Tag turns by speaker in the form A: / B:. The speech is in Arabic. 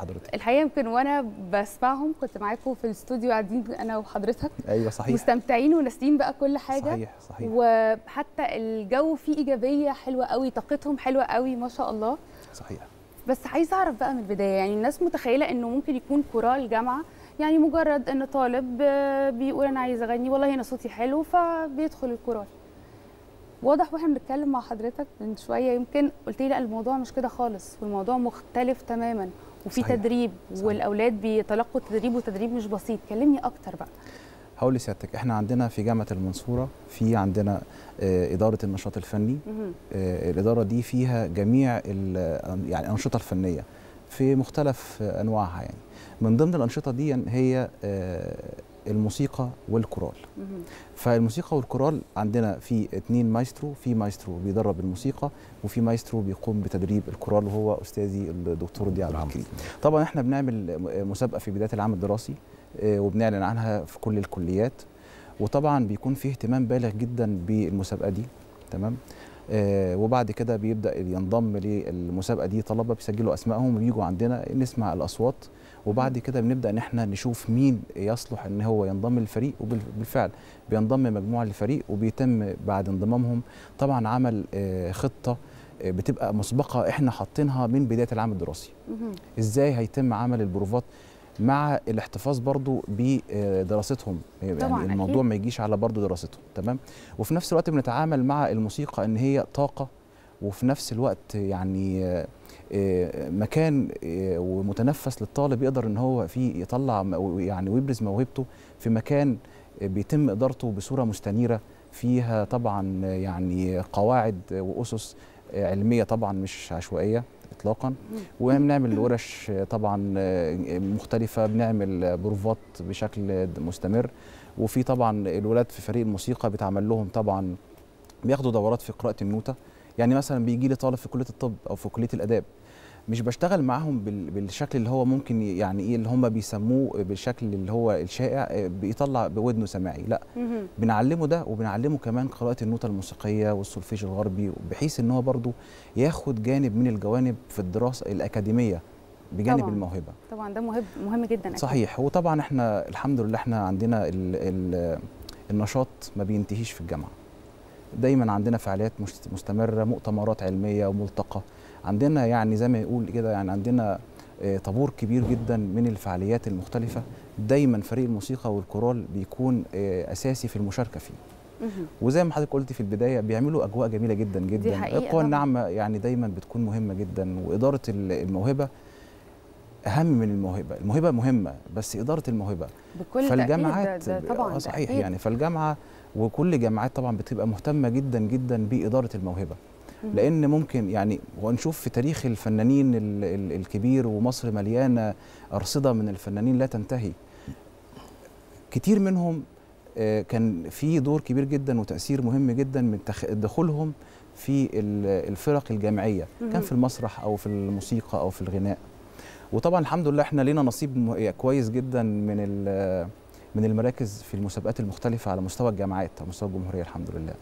A: حضرتك.
B: الحقيقة يمكن وأنا بسمعهم كنت معاكم في الاستوديو قاعدين أنا وحضرتك.
A: أيوه صحيح.
B: مستمتعين وناسيين بقى كل حاجة.
A: صحيح صحيح.
B: وحتى الجو فيه إيجابية حلوة قوي طاقتهم حلوة قوي ما شاء الله.
A: صحيح.
B: بس عايزة أعرف بقى من البداية يعني الناس متخيلة إنه ممكن يكون كورال جامعه يعني مجرد إن طالب آه، بيقول أنا عايز أغني والله أنا صوتي حلو فبيدخل الكورال واضح وإحنا بنتكلم مع حضرتك من شوية يمكن قلت لي لأ الموضوع مش كده خالص والموضوع مختلف تماما. وفي
A: صحيح.
B: تدريب
A: صحيح.
B: والأولاد بيتلقوا تدريب وتدريب مش بسيط كلمني أكتر بقى
A: هقول لسيادتك إحنا عندنا في جامعة المنصورة في عندنا آه، إدارة النشاط الفني. آه، الإدارة دي فيها جميع يعني الأنشطة الفنية في مختلف أنواعها يعني من ضمن الأنشطة دي هي آه، الموسيقى والكورال. فالموسيقى والكورال عندنا في اتنين مايسترو في مايسترو بيدرب الموسيقى وفي مايسترو بيقوم بتدريب الكورال وهو أستاذي الدكتور ضياء عبد الكريم طبعا إحنا بنعمل مسابقة في بداية العام الدراسي آه، وبنعلن عنها في كل الكليات. وطبعا بيكون فيه اهتمام بالغ جدا بالمسابقة دي تمام؟ وبعد كده بيبدأ ينضم للمسابقة دي. طلبة بيسجلوا أسمائهم ويجوا عندنا نسمع الأصوات. وبعد كده بنبدأ إن إحنا نشوف مين يصلح إن هو ينضم للفريق. وبالفعل بينضم مجموعة للفريق وبيتم بعد انضمامهم. طبعا عمل آه، خطة آه، بتبقى مسبقة إحنا حاطينها من بداية العام الدراسي. إزاي هيتم عمل البروفات؟ مع الاحتفاظ برضو بدراستهم.
B: طبعاً،
A: يعني الموضوع
B: أكيد.
A: ما يجيش على برضو دراستهم تمام؟ وفي نفس الوقت بنتعامل مع الموسيقى إن هي طاقة وفي نفس الوقت يعني آه، آه، مكان آه، ومتنفس للطالب يقدر إن هو فيه يطلع يعني ويبرز موهبته في مكان بيتم إدارته بصورة مستنيرة فيها طبعا يعني قواعد وأسس علمية طبعا مش عشوائية. اطلاقا. وبنعمل ورش طبعا مختلفة بنعمل بروفات بشكل مستمر. وفي طبعا الولاد في فريق الموسيقى بيتعمل لهم طبعا بياخدوا دورات في قراءة النوتة. يعني مثلا بيجي لي طالب في كلية الطب أو في كلية الآداب. مش بشتغل معاهم بال- بالشكل اللي هو ممكن يعني إيه اللي هم بيسموه بالشكل اللي هو الشائع آه، بيطلع بودنه سماعي لا. بنعلمه ده وبنعلمه كمان قراءة النوتة الموسيقية والسولفيج الغربي بحيث إن هو برضو ياخد جانب من الجوانب في الدراسة الأكاديمية بجانب
B: طبعاً.
A: الموهبة
B: طبعا ده مهم مهم جدا أكيد.
A: صحيح وطبعا إحنا الحمد لله إحنا عندنا ال ال النشاط ما بينتهيش في الجامعة دايما عندنا فعاليات مستمرة مؤتمرات علمية وملتقى عندنا يعني زي ما يقول كده يعني عندنا آه، طابور كبير جدا من الفعاليات المختلفة دايما فريق الموسيقى والكورال بيكون آه، أساسي في المشاركة فيه. وزي ما حضرتك قلت في البداية بيعملوا أجواء جميلة جدا جدا القوى. الناعمه يعني دايما بتكون مهمة جدا وإدارة ال- الموهبة أهم من الموهبة الموهبة مهمة بس إدارة الموهبة
B: بكل
A: فالجامعات
B: ده, ده طبعا
A: آه
B: ده
A: صحيح
B: أكيد.
A: يعني فالجامعة وكل جامعات طبعا بتبقى مهتمة جدا جدا بإدارة
B: الموهبة.
A: لأن ممكن يعني ونشوف في تاريخ الفنانين ال- ال- الكبير ومصر مليانة أرصدة من الفنانين لا تنتهي. كتير منهم آه، كان في دور كبير جدا وتأثير مهم جدا من دخولهم في ال- الفرق
B: الجامعية.
A: كان في المسرح أو في الموسيقى أو في الغناء. وطبعا الحمد لله إحنا لينا نصيب م- كويس جدا من من المراكز في المسابقات المختلفة على مستوى الجامعات على مستوى الجمهورية الحمد لله.